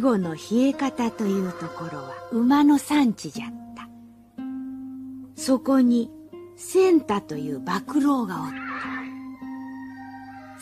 後の冷え方というところは馬の産地じゃった。そこに千太という幕老がおった。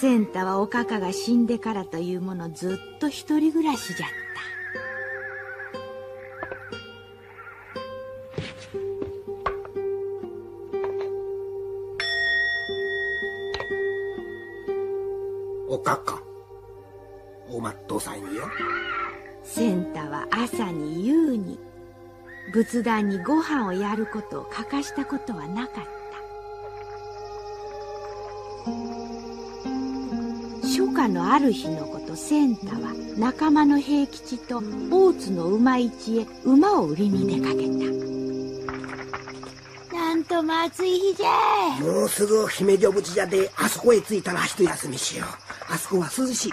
千太はおかかが死んでからというものずっと一人暮らしじゃった。おかか。おまっとうさんよ千太は朝に夕に仏壇にご飯をやることを欠かしたことはなかった。初夏のある日のこと千太は仲間の平吉と大津の馬市へ馬を売りに出かけた。なんとも暑い日じゃもうすぐ姫女淵じゃであそこへ着いたら一休みしよう。あそこは涼しい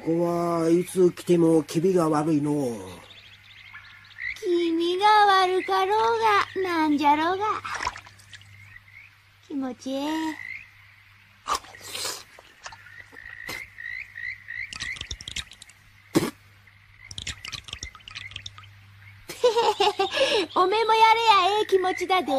ここはいつ来ても気味が悪いの。気味が悪かろうがなんじゃろうが。気持ちええ おめもやれやええ気持ちだで。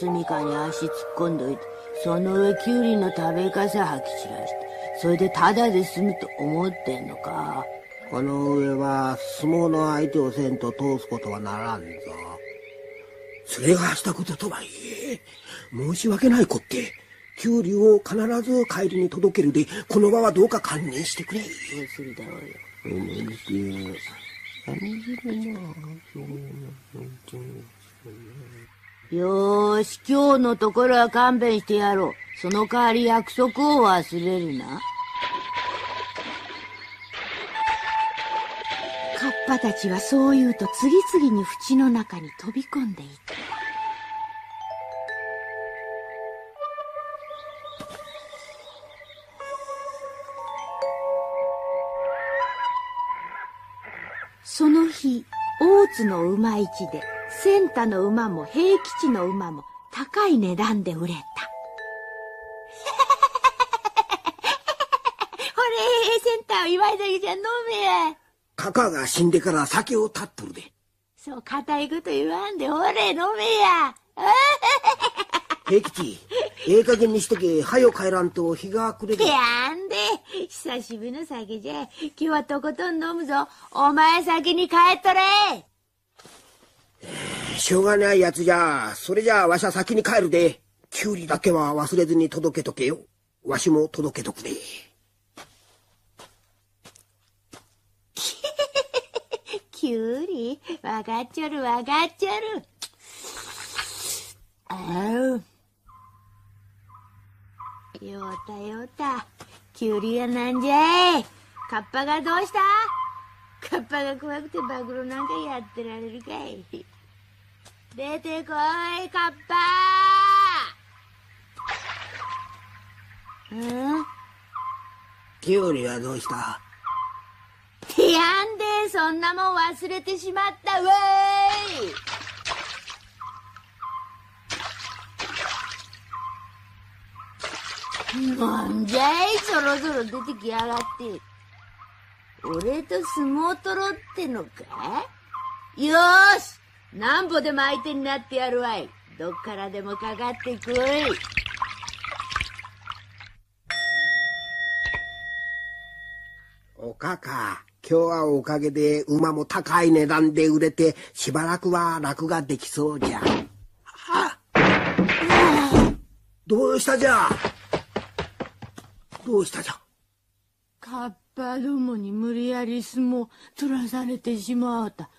住みかに足突っ込んどいて、その上キュウリの食べかさ吐き散らして、それでタダで済むと思ってんのか。この上は相撲の相手をせんと通すことはならんぞ。それがしたこととはいえ、申し訳ないこって、キュウリを必ず帰りに届けるで、この場はどうか堪忍してくれ。どうするだろうよ。おめして、あの汁な、そうな、よーし、今日のところは勘弁してやろう。その代わり約束を忘れるな。カッパたちはそう言うと次々に淵の中に飛び込んでいった。その日、大津の馬市でセンタの馬も平吉の馬も高い値段で売れた。ほれ、センター祝い酒じゃ飲めや。カカが死んでから酒を断っとるで。そう、固いこと言わんで、ほれ、飲めや。平吉、ええ加減にしとけ、はよ帰らんと日が暮れる。やんで、久しぶりの酒じゃ。今日はとことん飲むぞ。お前先に帰っとれ。しょうがないやつじゃ。それじゃあわしは先に帰るで。キュウリだけは忘れずに届けとけよ。わしも届けとくれ。キュウリ？わかっちょるわかっちょる。あう。よたよた。キュウリはなんじゃい？カッパがどうした？カッパが怖くてバグロなんかやってられるかい。出てこい、カッパうん？キュウリはどうした？てやんで、そんなもん忘れてしまったわいなんじゃい、そろそろ出てきやがって。俺と相撲取ろうってのか？よしなんぼでも相手になってやるわい。どっからでもかかってこい。おかか、今日はおかげで馬も高い値段で売れて、しばらくは楽ができそうじゃ。はどうしたじゃ？どうしたじゃ？カッパどもに無理やり相撲取らされてしまうた。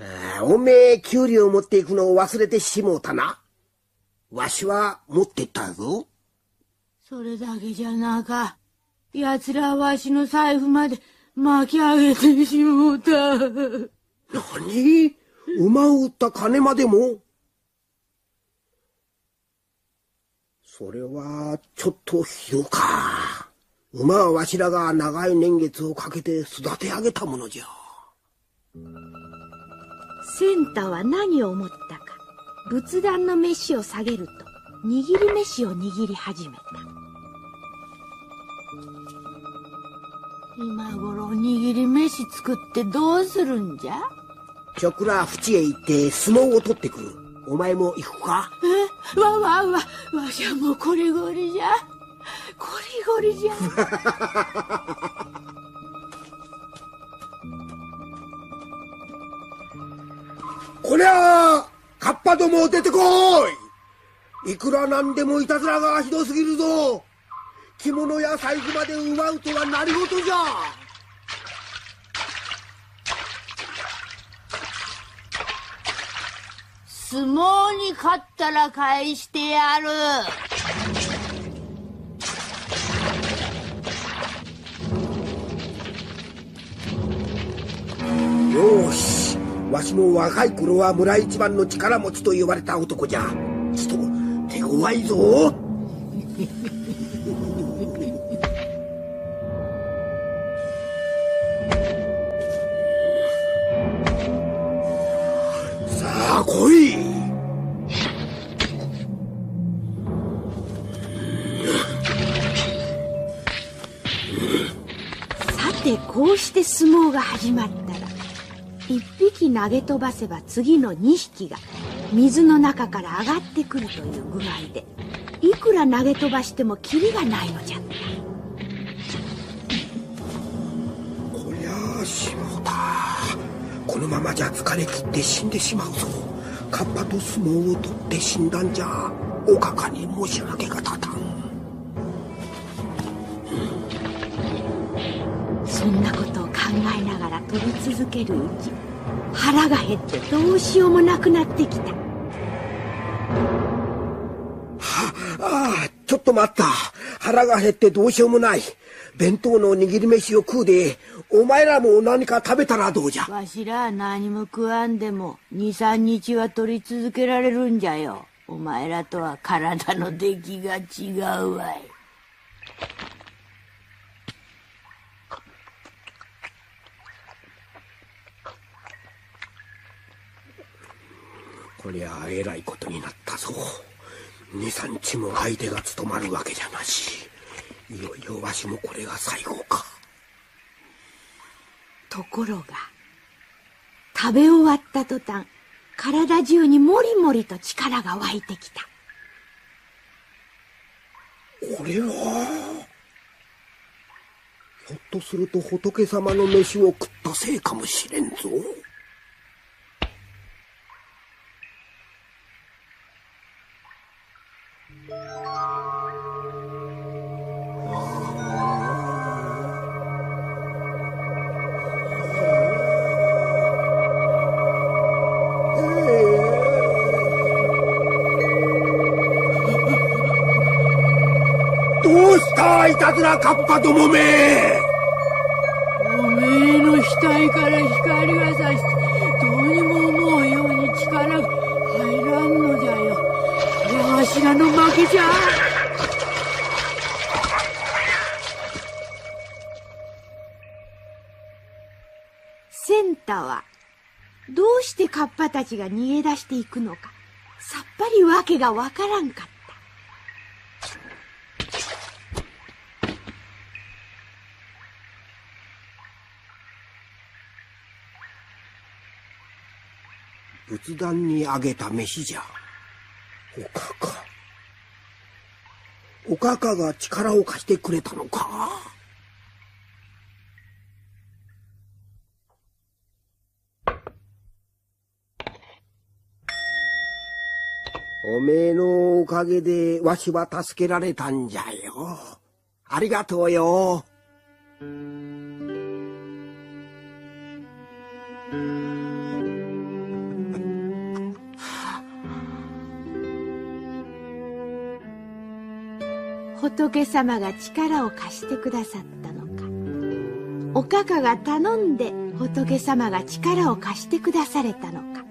あおめえ、キュウリを持っていくのを忘れてしもうたな。わしは持ってったぞ。それだけじゃなか。奴らわしの財布まで巻き上げてしもうた。何？馬を売った金までも？それは、ちょっとひどか。馬はわしらが長い年月をかけて育て上げたものじゃ。センタは何を思ったか。仏壇の飯を下げると握り飯を握り始めた。今頃握り飯作ってどうするんじゃ？ちょくら淵へ行って相撲を取ってくる。お前も行くか？え？わわわ。わしはもうこりごりじゃ。こりごりじゃ こりゃあ、カッパども出てこい。いくらなんでもいたずらがひどすぎるぞ。着物や財布まで奪うとは何事じゃ。相撲に勝ったら返してやる。わしも若い頃は村一番の力持ちと呼ばれた男じゃ。ちと手強いぞ。さあ来い。さてこうして相撲が始まった。ら一匹投げ飛ばせば次の二匹が水の中から上がってくるという具合でいくら投げ飛ばしてもキリがないのじゃ。ったこりゃあしもうたこのままじゃ疲れ切って死んでしまうぞ。カッパと相撲を取って死んだんじゃおかかに申し訳が立たん。そんなことえながら飛び続けるうち腹が減ってどうしようもなくなってきた。ああちょっと待った。腹が減ってどうしようもない。弁当の握り飯を食うでお前らも何か食べたらどうじゃ？わしら何も食わんでも23日は取り続けられるんじゃよ。お前らとは体の出来が違うわいこりゃあえらいことになったぞ。23日も相手が務まるわけじゃなし。いよいよわしもこれが最後か。ところが食べ終わった途端体中にもりもりと力が湧いてきた。これはひょっとすると仏様の飯を食ったせいかもしれんぞいたずらカッパどもめ。おめえの額から光がさしてどうにも思うように力が入らんのじゃよ。これはわしらの負けじゃ。センタはどうしてカッパたちが逃げ出していくのかさっぱりわけがわからんかった。仏壇にあげた飯じゃおかかおかかが力を貸してくれたのかおめえのおかげでわしは助けられたんじゃよ。ありがとうよ。仏様が力を貸してくださったのかおかかが頼んで仏様が力を貸してくだされたのか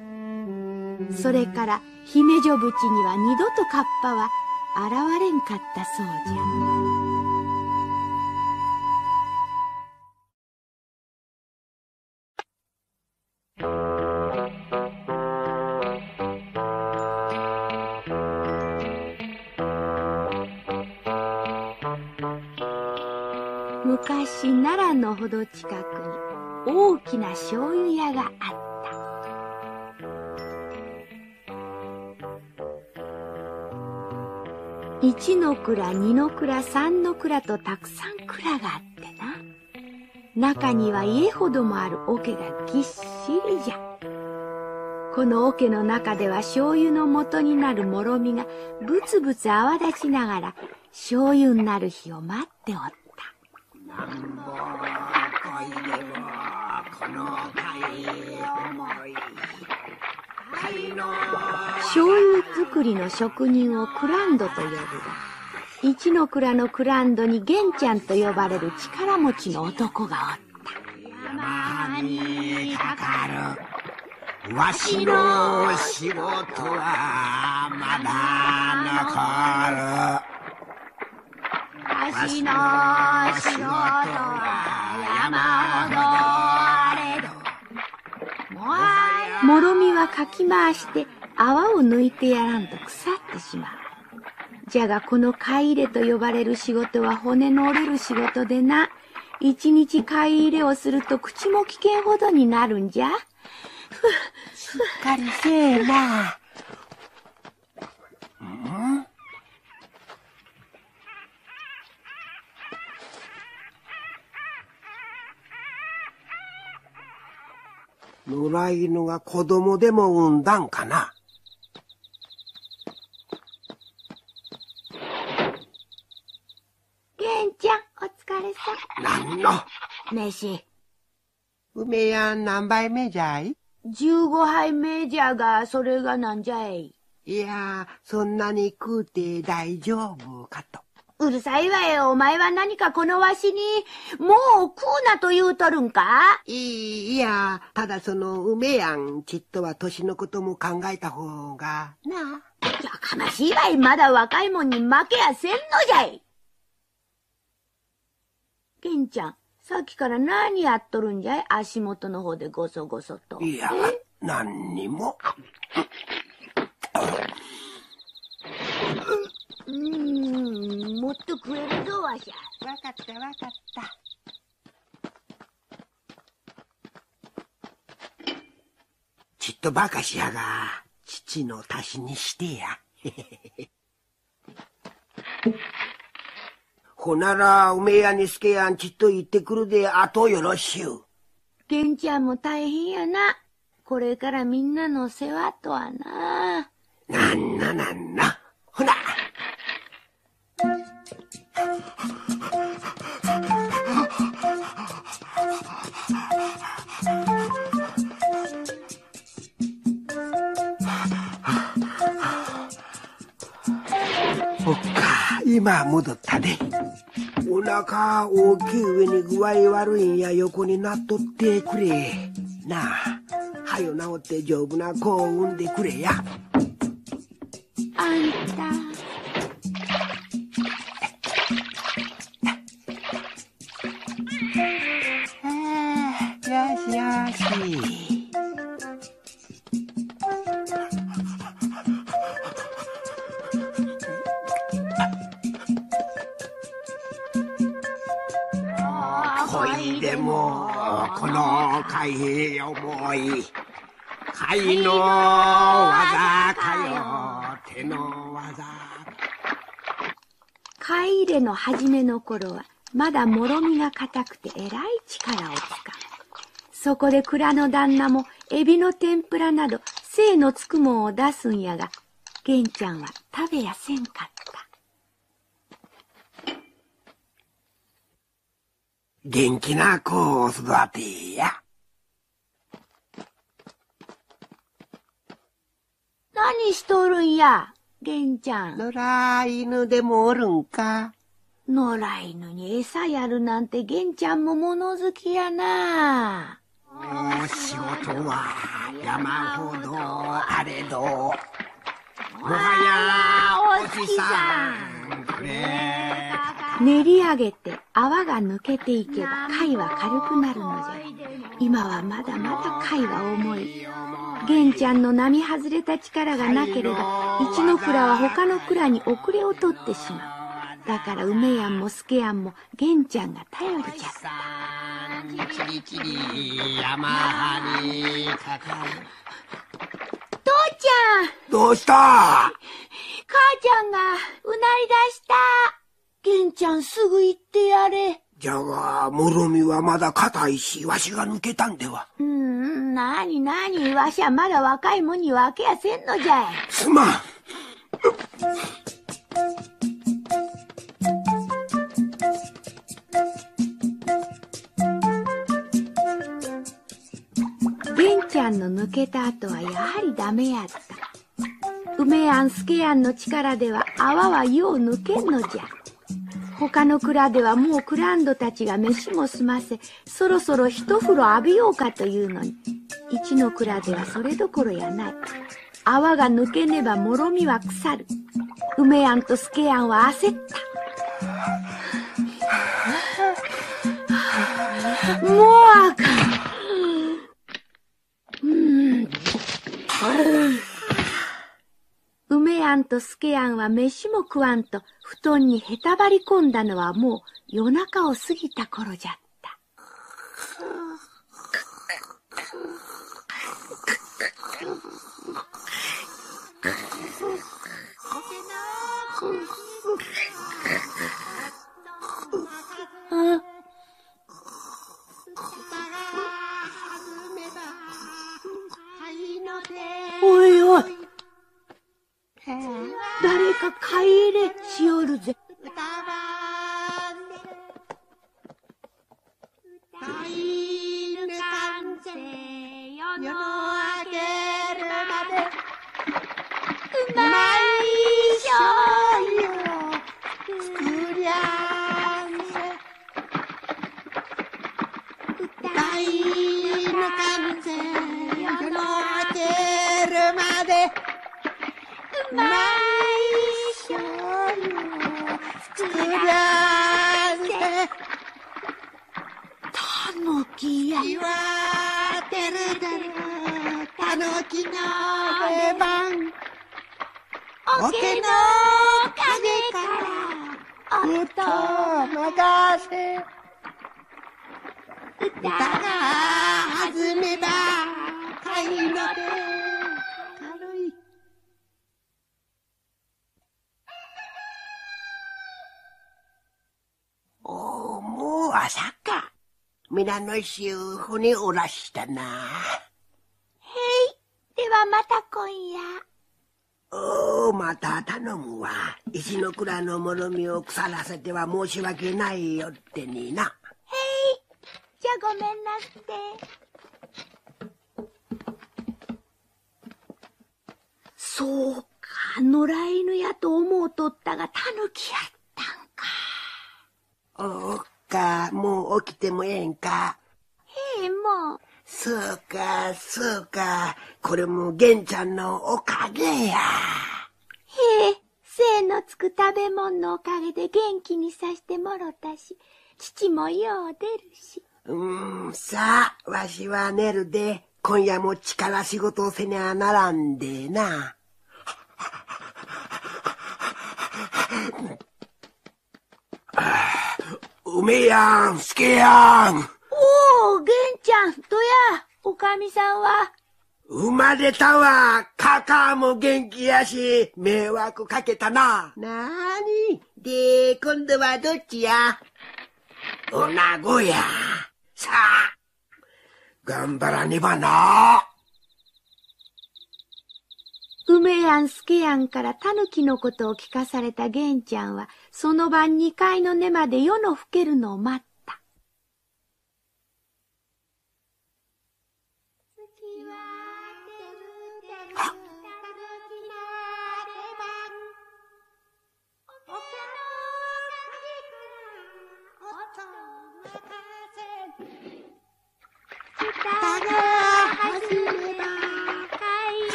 それから姫女淵には二度とカッパは現れんかったそうじゃ。昔奈良のほど近くに大きな醤油屋があった。一の蔵二の蔵三の蔵とたくさん蔵があってな。中には家ほどもある桶がぎっしりじゃ。この桶の中では醤油の元になるもろみがぶつぶつ泡立ちながら醤油になる日を待っておった。醤油作りの職人をクランドと呼ぶが一の蔵のクランドに玄ちゃんと呼ばれる力持ちの男がおった。山にかかる。わしの仕事はまだ残る。わしの仕事は山ほどあれど。もろみはかき回して泡を抜いてやらんと腐ってしまう。じゃがこの貝入れと呼ばれる仕事は骨の折れる仕事でな。一日貝入れをすると口も危険ほどになるんじゃ。しっかりせえな。野良犬が子供でも産んだんかな玄ちゃんお疲れさなんの飯梅やん何杯目じゃい？15杯目じゃがそれがなんじゃい？いやそんなに食うて大丈夫かと。うるさいわよ。お前は何かこのわしに、もう食うなと言うとるんか？いい、いや、ただその梅やん、ちっとは年のことも考えた方が、な。やかましいわい。まだ若いもんに負けやせんのじゃい。玄ちゃん、さっきから何やっとるんじゃい？足元の方でごそごそと。いや、何にも。うーん、もっと食えるぞ、わしゃ。わかったわかった。ちっとばかしやが、父の足しにしてや。こなら、梅屋にすけやんちっと行ってくるで、あとよろしゅう。玄ちゃんも大変やな。これからみんなの世話とはな。か、今戻ったで。お腹大きい上に具合悪いんや横になっとってくれ。なあ、はよ治って丈夫な子を産んでくれや。あんた。貝入れの初めの頃は、まだもろみが硬くてえらい力を使う。そこで蔵の旦那もエビの天ぷらなど精のつくもんを出すんやが、玄ちゃんは食べやせんかった。元気な子を育てや。何しとるんや、玄ちゃん。野良犬でもおるんか？野良犬に餌やるなんて玄ちゃんも物好きやな。お仕事は山ほどあれど。もはやおじさん、これ。練り上げて泡が抜けていけば貝は軽くなるのじゃ。今はまだまだ貝は重い。玄ちゃんの並外れた力がなければ、一の蔵は他の蔵に遅れを取ってしまう。だから梅やんも助やんも玄ちゃんが頼りじゃった。チリチリ山にかかる。父ちゃんどうした？母ちゃんがうなり出した玄ちゃんすぐ行ってやれ。じゃが、もろみはまだ硬いし、わしが抜けたんでは。うーん、なになに、わしはまだ若いもんに分けやせんのじゃい。すまん。玄ちゃんの抜けた後はやはりダメやった。梅やん、すけやんの力では泡はよう抜けんのじゃ。他の蔵ではもうクランドたちが飯も済ませ、そろそろ一風呂浴びようかというのに、一の蔵ではそれどころやない。泡が抜けねばもろみは腐る。梅やんとすけやんは焦った。もうあかん。梅やんとすけやんは飯も食わんと布団にへたばり込んだのはもう夜中を過ぎた頃じゃった。あか買い入れしよるぜ。きや言わてるだろたぬきの出番。おけの影から歌任せ歌が弾めば貝の手。軽い。おおもう朝。皆の衆船おらしたなではまた今夜。おおまた頼むわ石の蔵のもろみを腐らせては申し訳ないよってになじゃあごめんなって。そうか、野良犬やと思うとったが、タヌキやったんか。おっかもう起きてもええんか。へえ、もう。そうかそうか。これも玄ちゃんのおかげや。へえ、精のつく食べ物のおかげで元気にさしてもろたし、父もよう出るし。うーんさあわしは寝るで。今夜も力仕事をせにゃならんでな梅やん、すけやん。おお、玄ちゃん、どや、おかみさんは？生まれたわ。カカも元気やし、迷惑かけたな。なーに？で、今度はどっちや？おなごや。さあ、頑張らねばな。梅やんすけやんからたぬきのことを聞かされた玄ちゃんは、その晩二階の根まで夜の更けるのを待った。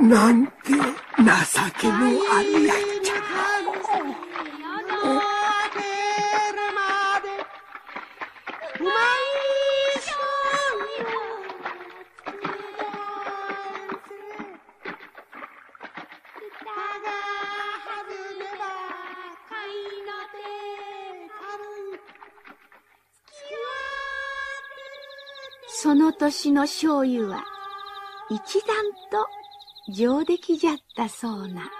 なんて情けのあるやっちゃ。その年の醤油は一段と上出来じゃったそうな。